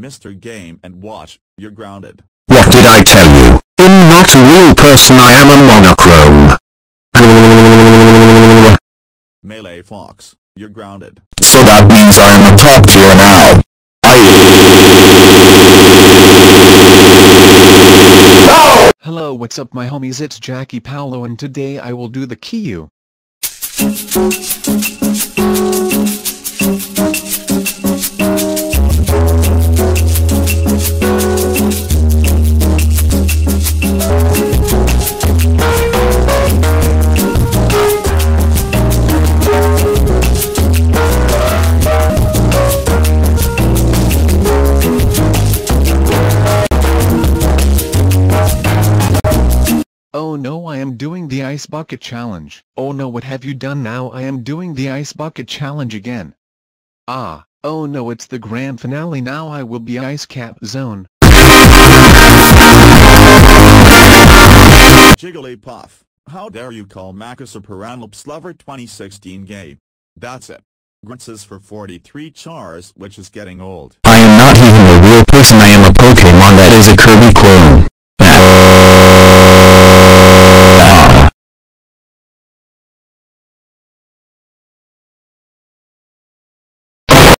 Mr. Game and Watch, you're grounded. What did I tell you? I'm not a real person I am a monochrome. Melee Fox, you're grounded. So that means I am a top tier now. I... Hello what's up my homies it's Jackie Paolo and today I will do the Kiyu. Oh no I am doing the ice bucket challenge. Oh no what have you done now I am doing the ice bucket challenge again. Ah, oh no it's the grand finale now I will be ice cap zone. Jigglypuff, how dare you call Marcus a Peranlops Lover 2016 gay? That's it. Grunts for 43 chars which is getting old. I am not even a real person I am a Pokemon that is a Kirby clone.